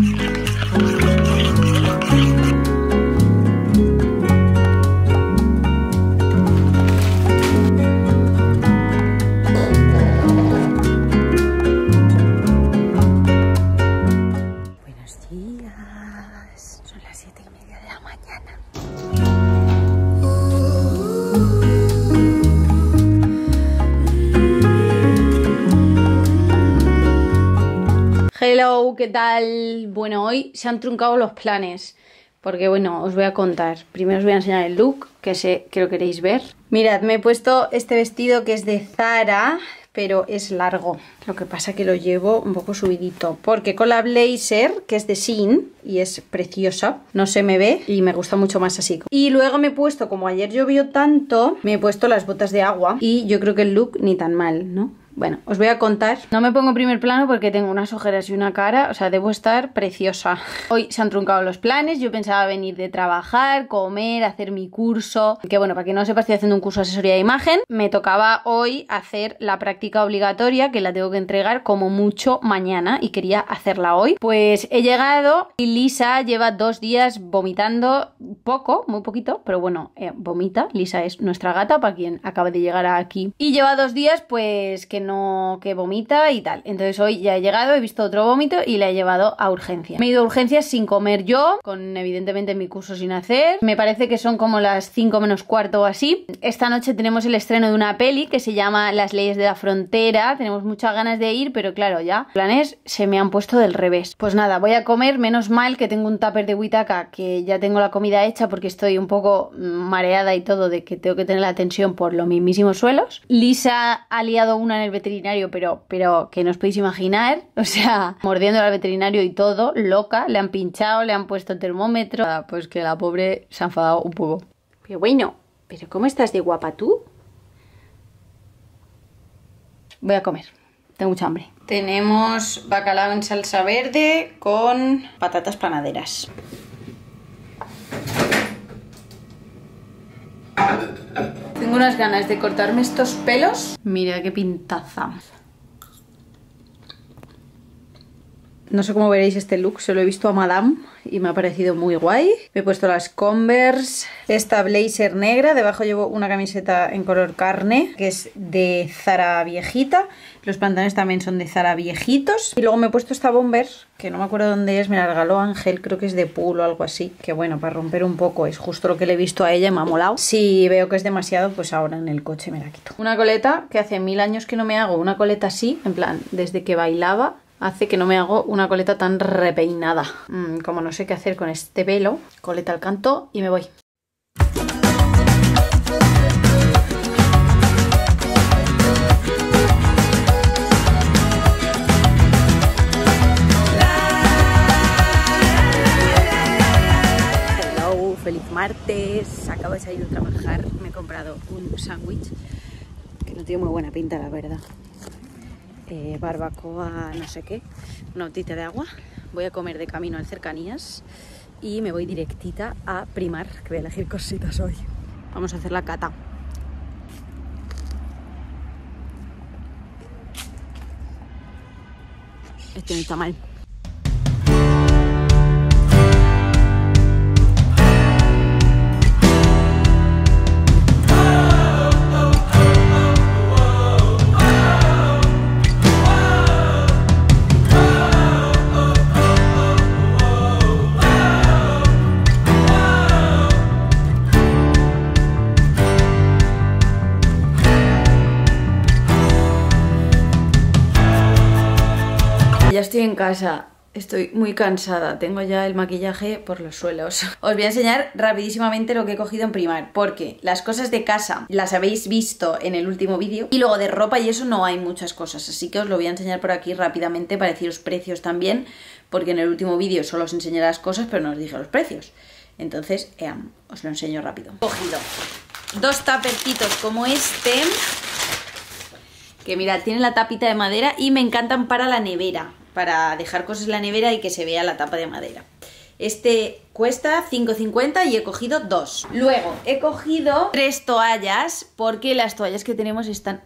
Hello, ¿qué tal? Bueno, hoy se han truncado los planes. Porque bueno, os voy a contar. Primero os voy a enseñar el look, que sé que lo queréis ver. Mirad, me he puesto este vestido que es de Zara, pero es largo. Lo que pasa que lo llevo un poco subidito. Porque con la blazer, que es de Shein, y es preciosa, no se me ve y me gusta mucho más así. Y luego me he puesto, como ayer llovió tanto, me he puesto las botas de agua. Y yo creo que el look ni tan mal, ¿no? Bueno, os voy a contar. No me pongo en primer plano porque tengo unas ojeras y una cara, o sea, debo estar preciosa. Hoy se han truncado los planes, yo pensaba venir de trabajar, comer, hacer mi curso. Que bueno, para que no sepa, estoy haciendo un curso de asesoría de imagen. Me tocaba hoy hacer la práctica obligatoria, que la tengo que entregar como mucho mañana y quería hacerla hoy. Pues he llegado y Lisa lleva dos días vomitando poco, muy poquito, pero bueno, eh, vomita. Lisa es nuestra gata, para quien acaba de llegar aquí. Y lleva dos días, pues que no que vomita y tal. Entonces hoy ya he llegado, he visto otro vómito y la he llevado a urgencia. Me he ido a urgencias sin comer yo, con evidentemente mi curso sin hacer. Me parece que son como las 5 menos cuarto o así. Esta noche tenemos el estreno de una peli que se llama Las leyes de la frontera. Tenemos muchas ganas de ir, pero claro, ya planes se me han puesto del revés. Pues nada, voy a comer, menos mal que tengo un tupper de huitaca que ya tengo la comida hecha porque estoy un poco mareada y todo de que tengo que tener la tensión por los mismísimos suelos. Lisa ha liado una en el veterinario, pero, pero que no os podéis imaginar, o sea, mordiendo al veterinario y todo, loca, le han pinchado, le han puesto el termómetro, pues que la pobre se ha enfadado un poco. Pero bueno, ¿pero cómo estás de guapa tú? Voy a comer, tengo mucha hambre. Tenemos bacalao en salsa verde con patatas panaderas. Tengo unas ganas de cortarme estos pelos. Mira qué pintaza. No sé cómo veréis este look, se lo he visto a Madame y me ha parecido muy guay. Me he puesto las Converse, esta blazer negra, debajo llevo una camiseta en color carne, que es de Zara viejita. Los pantalones también son de Zara viejitos. Y luego me he puesto esta bomber, que no me acuerdo dónde es, me la regaló Ángel, creo que es de pool o algo así. Que bueno, para romper un poco es justo lo que le he visto a ella y me ha molado. Si veo que es demasiado, pues ahora en el coche me la quito. Una coleta que hace mil años que no me hago, una coleta así, en plan, desde que bailaba hace que no me hago una coleta tan repeinada. Mm, como no sé qué hacer con este pelo, coleta al canto y me voy. Hello, feliz martes. Acabo de salir de trabajar. Me he comprado un sándwich que no tiene muy buena pinta, la verdad. Eh, barbacoa, no sé qué, una botita de agua. Voy a comer de camino en cercanías y me voy directita a primar, que voy a elegir cositas hoy. Vamos a hacer la cata. Este no está mal. Casa, estoy muy cansada, tengo ya el maquillaje por los suelos. Os voy a enseñar rapidísimamente lo que he cogido en Primar, porque las cosas de casa las habéis visto en el último vídeo y luego de ropa y eso no hay muchas cosas, así que os lo voy a enseñar por aquí rápidamente para deciros precios también, porque en el último vídeo solo os enseñé las cosas pero no os dije los precios. Entonces, eh, os lo enseño rápido. Cogido dos tapercitos como este, que mirad, tienen la tapita de madera y me encantan para la nevera para dejar cosas en la nevera y que se vea la tapa de madera. Este cuesta 5,50 y he cogido dos. Luego he cogido tres toallas porque las toallas que tenemos están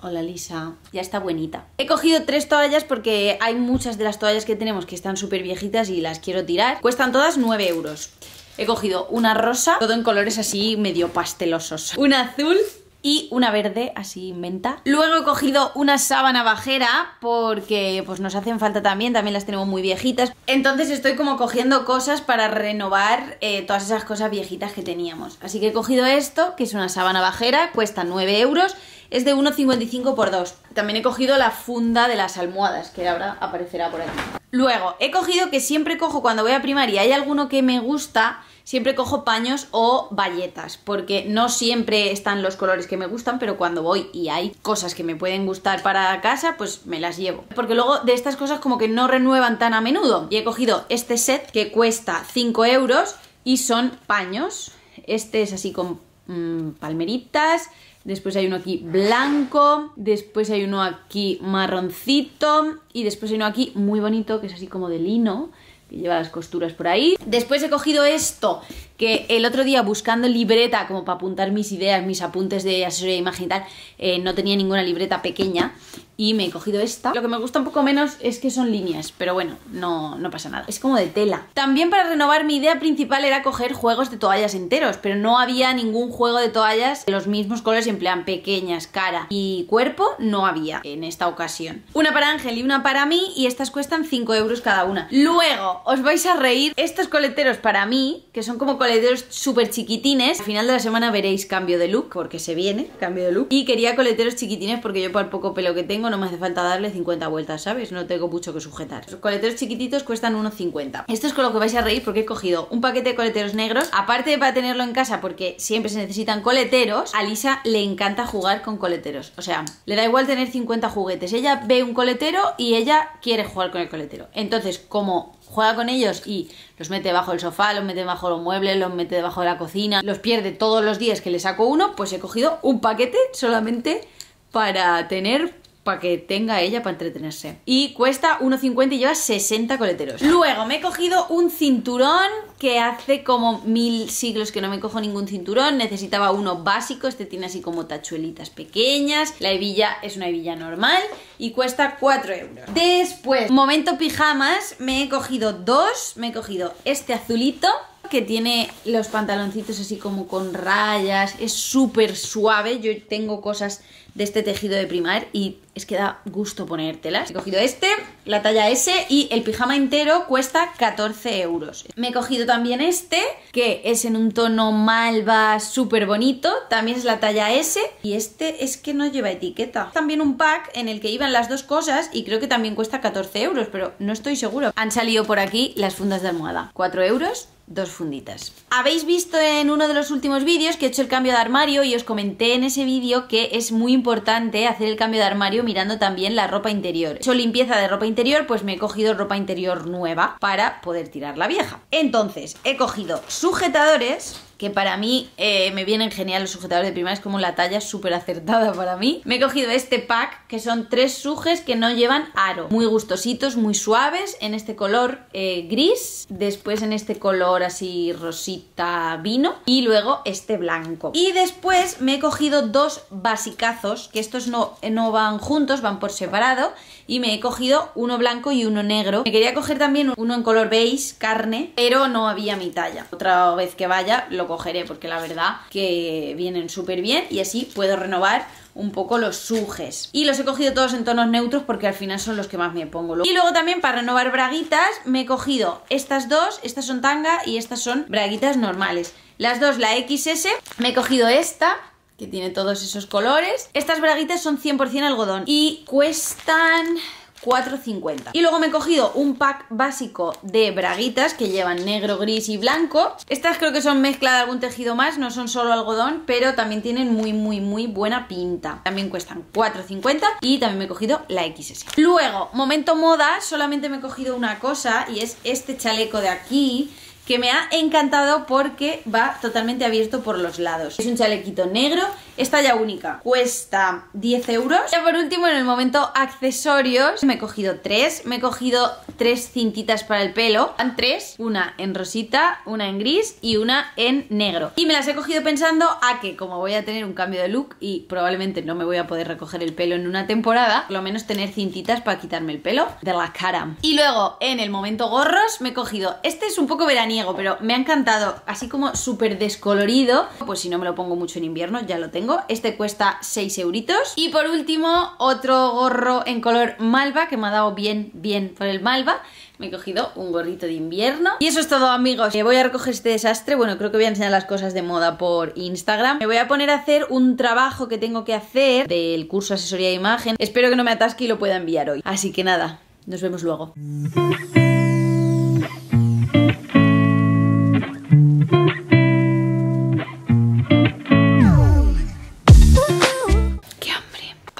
Hola Lisa, ya está buenita. He cogido tres toallas porque hay muchas de las toallas que tenemos que están súper viejitas y las quiero tirar. Cuestan todas 9 euros. He cogido una rosa, todo en colores así medio pastelosos. Una azul y una verde, así menta. Luego he cogido una sábana bajera porque pues nos hacen falta también, también las tenemos muy viejitas. Entonces estoy como cogiendo cosas para renovar eh, todas esas cosas viejitas que teníamos. Así que he cogido esto, que es una sábana bajera, cuesta 9 euros es de 1,55 por 2. También he cogido la funda de las almohadas, que ahora aparecerá por aquí. Luego, he cogido que siempre cojo cuando voy a primar y hay alguno que me gusta, siempre cojo paños o bayetas, porque no siempre están los colores que me gustan, pero cuando voy y hay cosas que me pueden gustar para casa, pues me las llevo. Porque luego de estas cosas como que no renuevan tan a menudo. Y he cogido este set que cuesta 5 euros y son paños. Este es así con mm, palmeritas, Después hay uno aquí blanco, después hay uno aquí marroncito y después hay uno aquí muy bonito que es así como de lino que lleva las costuras por ahí. Después he cogido esto, que el otro día buscando libreta como para apuntar mis ideas, mis apuntes de asesoría de imagen y tal, eh, no tenía ninguna libreta pequeña y me he cogido esta. Lo que me gusta un poco menos es que son líneas, pero bueno, no, no pasa nada. Es como de tela. También para renovar mi idea principal era coger juegos de toallas enteros, pero no había ningún juego de toallas de los mismos colores en plan pequeñas, cara y cuerpo, no había en esta ocasión. Una para Ángel y una para mí y estas cuestan 5 euros cada una. Luego, os vais a reír, estos coleteros para mí, que son como coleteros súper chiquitines, al final de la semana veréis cambio de look, porque se viene cambio de look. Y quería coleteros chiquitines porque yo por el poco pelo que tengo no me hace falta darle 50 vueltas, ¿sabes? No tengo mucho que sujetar. Los coleteros chiquititos cuestan 1,50. Esto es con lo que vais a reír porque he cogido un paquete de coleteros negros. Aparte de para tenerlo en casa porque siempre se necesitan coleteros, a Lisa le encanta jugar con coleteros. O sea, le da igual tener 50 juguetes. Ella ve un coletero y ella quiere jugar con el coletero. Entonces, como juega con ellos y los mete bajo el sofá, los mete bajo los muebles, los mete debajo de la cocina, los pierde todos los días que le saco uno, pues he cogido un paquete solamente para tener para que tenga ella para entretenerse. Y cuesta 1,50 y lleva 60 coleteros. Luego me he cogido un cinturón que hace como mil siglos que no me cojo ningún cinturón. Necesitaba uno básico, este tiene así como tachuelitas pequeñas. La hebilla es una hebilla normal y cuesta 4 euros. Después, momento pijamas, me he cogido dos. Me he cogido este azulito que tiene los pantaloncitos así como con rayas, es súper suave, yo tengo cosas de este tejido de primar y es que da gusto ponértelas. He cogido este, la talla S y el pijama entero cuesta 14 euros. Me he cogido también este, que es en un tono malva súper bonito, también es la talla S y este es que no lleva etiqueta. También un pack en el que iban las dos cosas y creo que también cuesta 14 euros, pero no estoy seguro. Han salido por aquí las fundas de almohada. 4 euros dos funditas. Habéis visto en uno de los últimos vídeos que he hecho el cambio de armario y os comenté en ese vídeo que es muy importante hacer el cambio de armario mirando también la ropa interior. He hecho limpieza de ropa interior, pues me he cogido ropa interior nueva para poder tirar la vieja. Entonces, he cogido sujetadores que para mí eh, me vienen genial los sujetadores de primaria, es como la talla súper acertada para mí. Me he cogido este pack, que son tres sujes que no llevan aro, muy gustositos, muy suaves, en este color eh, gris, después en este color así rosita vino, y luego este blanco. Y después me he cogido dos basicazos, que estos no, no van juntos, van por separado, y me he cogido uno blanco y uno negro. Me quería coger también uno en color beige, carne, pero no había mi talla. Otra vez que vaya lo cogeré porque la verdad que vienen súper bien y así puedo renovar un poco los sujes. Y los he cogido todos en tonos neutros porque al final son los que más me pongo. Y luego también para renovar braguitas me he cogido estas dos, estas son tanga y estas son braguitas normales. Las dos la XS, me he cogido esta que tiene todos esos colores. Estas braguitas son 100% algodón y cuestan 4,50. Y luego me he cogido un pack básico de braguitas que llevan negro, gris y blanco. Estas creo que son mezcla de algún tejido más, no son solo algodón, pero también tienen muy, muy, muy buena pinta. También cuestan 4,50 y también me he cogido la XS. Luego, momento moda, solamente me he cogido una cosa y es este chaleco de aquí que me ha encantado porque va totalmente abierto por los lados. Es un chalequito negro, es talla única, cuesta 10 euros. Y por último, en el momento accesorios, me he cogido tres, me he cogido tres cintitas para el pelo, van tres, una en rosita, una en gris y una en negro. Y me las he cogido pensando a que como voy a tener un cambio de look y probablemente no me voy a poder recoger el pelo en una temporada, por lo menos tener cintitas para quitarme el pelo de la cara. Y luego, en el momento gorros, me he cogido, este es un poco veraniego, pero me ha encantado, así como súper descolorido, pues si no me lo pongo mucho en invierno, ya lo tengo. Este cuesta 6 euritos. Y por último, otro gorro en color malva, que me ha dado bien, bien por el malva. Me he cogido un gorrito de invierno. Y eso es todo, amigos. Me voy a recoger este desastre. Bueno, creo que voy a enseñar las cosas de moda por Instagram. Me voy a poner a hacer un trabajo que tengo que hacer del curso Asesoría de Imagen. Espero que no me atasque y lo pueda enviar hoy. Así que nada, nos vemos luego.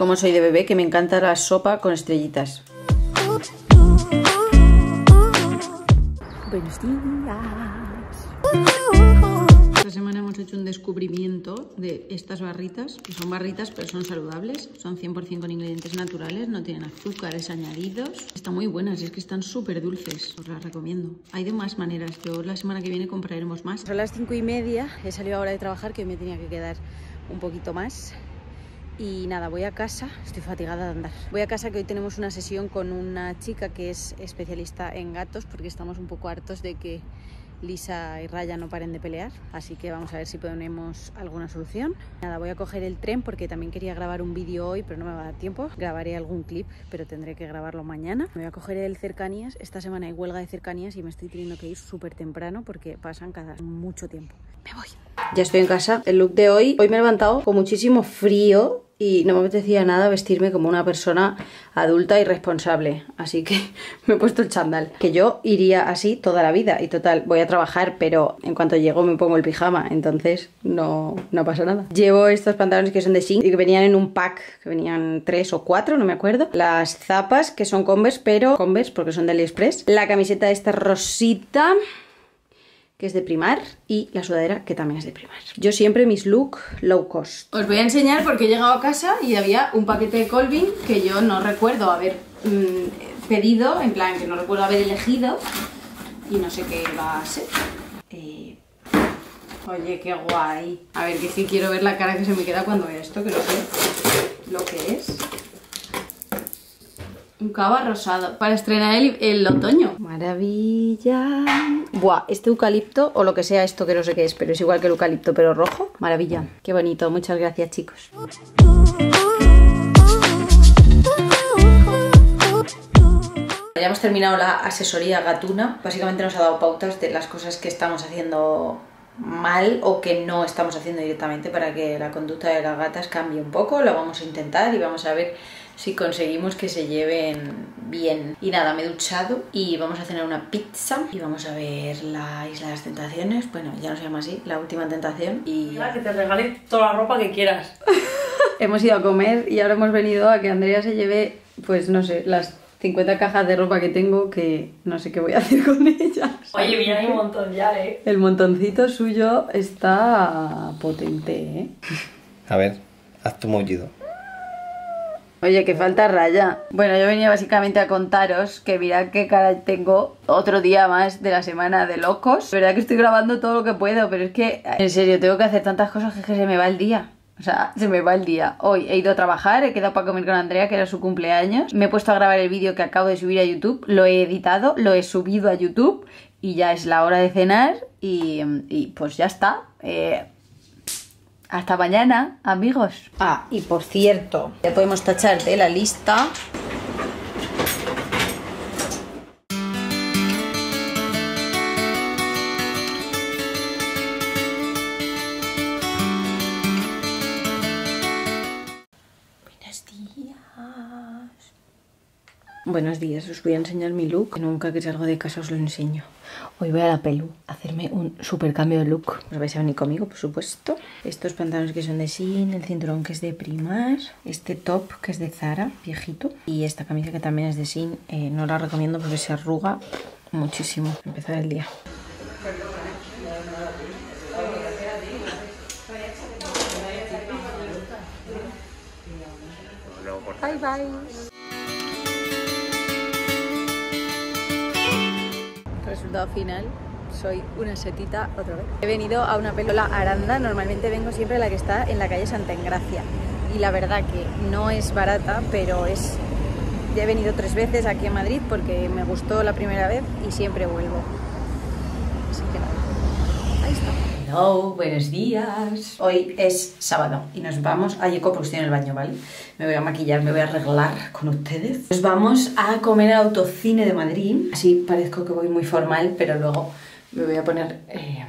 Como soy de bebé, que me encanta la sopa con estrellitas. Buenos días. Esta semana hemos hecho un descubrimiento de estas barritas, que son barritas pero son saludables, son 100% con ingredientes naturales, no tienen azúcares añadidos. Están muy buenas y es que están súper dulces, os las recomiendo. Hay de más maneras, yo la semana que viene compraremos más. Son las 5 y media, he salido ahora de trabajar que me tenía que quedar un poquito más y nada, voy a casa, estoy fatigada de andar. Voy a casa que hoy tenemos una sesión con una chica que es especialista en gatos porque estamos un poco hartos de que Lisa y Raya no paren de pelear, así que vamos a ver si ponemos alguna solución. Nada, voy a coger el tren porque también quería grabar un vídeo hoy, pero no me va a dar tiempo. Grabaré algún clip, pero tendré que grabarlo mañana. Me voy a coger el cercanías. Esta semana hay huelga de cercanías y me estoy teniendo que ir súper temprano porque pasan cada mucho tiempo. Me voy. Ya estoy en casa. El look de hoy, hoy me he levantado con muchísimo frío y no me apetecía nada vestirme como una persona adulta y responsable. Así que me he puesto el chándal. Que yo iría así toda la vida y total, voy a trabajar, pero en cuanto llego me pongo el pijama, entonces no, no pasa nada. Llevo estos pantalones que son de Sing y que venían en un pack, que venían tres o cuatro, no me acuerdo. Las zapas que son Converse, pero Converse porque son de AliExpress. La camiseta esta rosita que es de Primar, y la sudadera, que también es de Primar. Yo siempre mis look low cost. Os voy a enseñar porque he llegado a casa y había un paquete de Colvin que yo no recuerdo haber mm, pedido, en plan que no recuerdo haber elegido, y no sé qué va a ser. Eh, oye, qué guay. A ver, que sí quiero ver la cara que se me queda cuando vea esto, que no sé lo que es. Un cava rosado para estrenar el, otoño. Maravilla. Buah, este eucalipto o lo que sea esto que no sé qué es, pero es igual que el eucalipto, pero rojo. Maravilla. Qué bonito. Muchas gracias, chicos. Ya hemos terminado la asesoría gatuna. Básicamente nos ha dado pautas de las cosas que estamos haciendo mal o que no estamos haciendo directamente para que la conducta de las gatas cambie un poco. Lo vamos a intentar y vamos a ver si conseguimos que se lleven bien. Y nada, me he duchado y vamos a cenar una pizza y vamos a ver la Isla de las Tentaciones. Bueno, ya no se llama así, la última tentación. Y que te regalen toda la ropa que quieras. hemos ido a comer y ahora hemos venido a que Andrea se lleve, pues no sé, las 50 cajas de ropa que tengo que no sé qué voy a hacer con ellas. Oye, viene hay un montón ya, ¿eh? El montoncito suyo está potente, ¿eh? A ver, haz tu mullido. Oye, que falta raya. Bueno, yo venía básicamente a contaros que mirad qué cara tengo otro día más de la semana de locos. verdad que estoy grabando todo lo que puedo, pero es que, en serio, tengo que hacer tantas cosas que, se me va el día. O sea, se me va el día. Hoy he ido a trabajar, he quedado para comer con Andrea, que era su cumpleaños. Me he puesto a grabar el vídeo que acabo de subir a YouTube. Lo he editado, lo he subido a YouTube. Y ya es la hora de cenar. Y, y pues ya está. Eh, hasta mañana, amigos. Ah, y por cierto, ya podemos tachar de la lista Buenos días, os voy a enseñar mi look. Nunca que salgo de casa os lo enseño. Hoy voy a la pelu a hacerme un super cambio de look. Os vais a venir conmigo, por supuesto. Estos pantalones que son de Shein, el cinturón que es de Primar, este top que es de Zara, viejito, y esta camisa que también es de Shein. Eh, no la recomiendo porque se arruga muchísimo empezar el día. Bye bye. Resultado final. Soy una setita otra vez. He venido a una pelola Aranda. Normalmente vengo siempre a la que está en la calle Santa Engracia. Y la verdad que no es barata, pero es... Ya he venido tres veces aquí en Madrid porque me gustó la primera vez y siempre vuelvo. Así que nada. Ahí está. Hello, buenos días. Hoy es sábado y nos vamos a Yeco porque estoy en el baño, ¿vale? Me voy a maquillar, me voy a arreglar con ustedes. Nos vamos a comer al autocine de Madrid. Así parezco que voy muy formal, pero luego me voy a poner eh,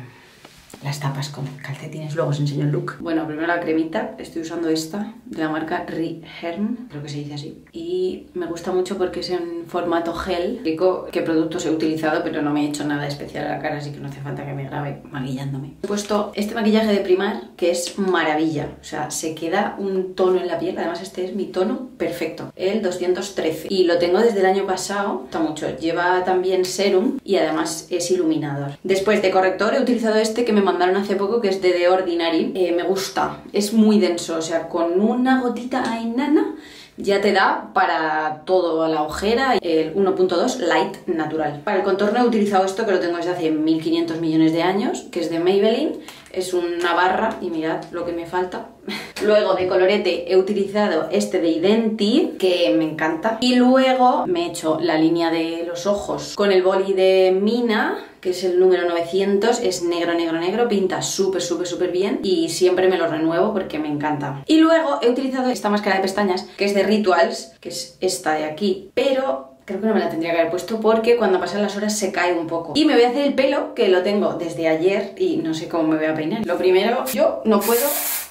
las tapas con calcetines. Luego os enseño el look. Bueno, primero la cremita. Estoy usando esta de la marca Reherm, creo que se dice así. Y me gusta mucho porque es en formato gel. Digo qué productos he utilizado, pero no me he hecho nada especial a la cara, así que no hace falta que me grabe maquillándome. He puesto este maquillaje de primar que es maravilla. O sea, se queda un tono en la piel. Además, este es mi tono perfecto. El 213. Y lo tengo desde el año pasado. Está mucho. Lleva también serum y además es iluminador. Después de corrector he utilizado este que me mandaron hace poco, que es de The Ordinary. Eh, me gusta. Es muy denso. O sea, con una gotita ahí nana ya te da para todo, la ojera, el 1.2 Light Natural. Para el contorno he utilizado esto que lo tengo desde hace 1500 millones de años, que es de Maybelline. Es una barra y mirad lo que me falta. Luego de colorete he utilizado este de Identi, que me encanta. Y luego me he hecho la línea de los ojos con el boli de Mina, que es el número 900, es negro, negro, negro, pinta súper, súper, súper bien y siempre me lo renuevo porque me encanta. Y luego he utilizado esta máscara de pestañas, que es de Rituals, que es esta de aquí, pero creo que no me la tendría que haber puesto porque cuando pasan las horas se cae un poco. Y me voy a hacer el pelo, que lo tengo desde ayer y no sé cómo me voy a peinar. Lo primero, yo no puedo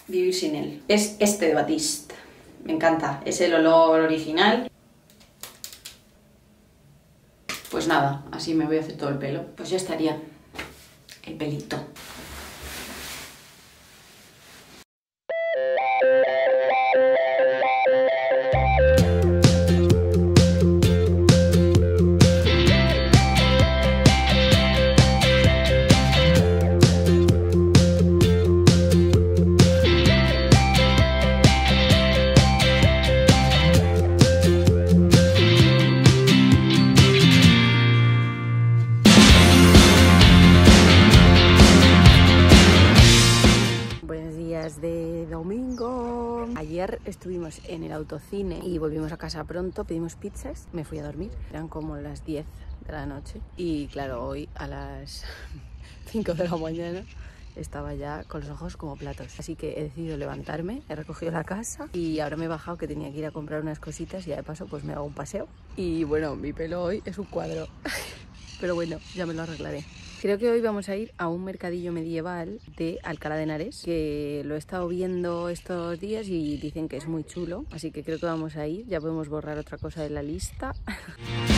vivir sin él. Es este de Batiste. Me encanta, es el olor original. Pues nada, así me voy a hacer todo el pelo. Pues ya estaría el pelito. Estuvimos en el autocine y volvimos a casa pronto, pedimos pizzas, me fui a dormir. Eran como las 10 de la noche y claro, hoy a las 5 de la mañana estaba ya con los ojos como platos. Así que he decidido levantarme, he recogido la casa y ahora me he bajado que tenía que ir a comprar unas cositas y ya de paso pues me hago un paseo. Y bueno, mi pelo hoy es un cuadro. Pero bueno, ya me lo arreglaré. Creo que hoy vamos a ir a un mercadillo medieval de Alcalá de Henares, que lo he estado viendo estos días y dicen que es muy chulo, así que creo que vamos a ir. Ya podemos borrar otra cosa de la lista.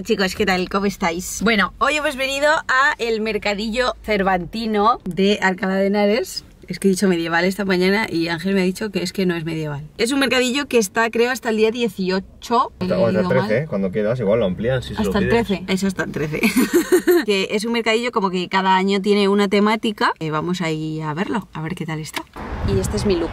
Hola chicos, ¿qué tal? ¿Cómo estáis? Bueno, hoy hemos venido a el mercadillo cervantino de Alcalá de Henares. Es que he dicho medieval esta mañana y Ángel me ha dicho que es que no es medieval. Es un mercadillo que está, creo, hasta el día 18. O hasta ido mal. 13, ¿eh? cuando quieras, igual lo amplían si se Hasta lo el pides. 13, eso hasta el 13. que es un mercadillo como que cada año tiene una temática. Eh, vamos ahí a verlo, a ver qué tal está. Y este es mi look.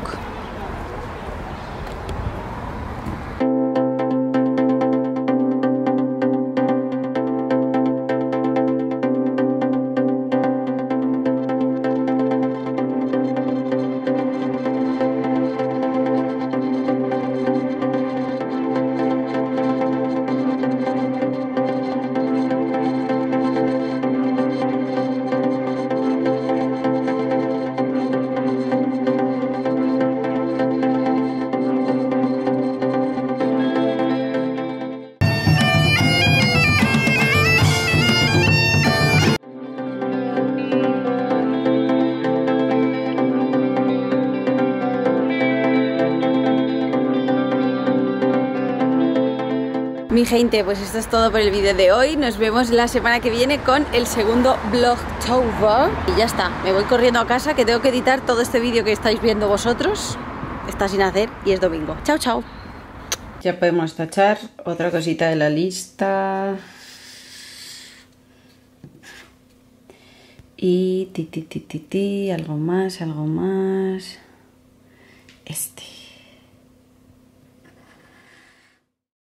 Mi gente, pues esto es todo por el vídeo de hoy. Nos vemos la semana que viene con el segundo Vlogtober. Y ya está, me voy corriendo a casa que tengo que editar todo este vídeo que estáis viendo vosotros. Está sin hacer y es domingo. Chao, chao. Ya podemos tachar otra cosita de la lista. Y ti, ti, ti, ti, ti, algo más, algo más.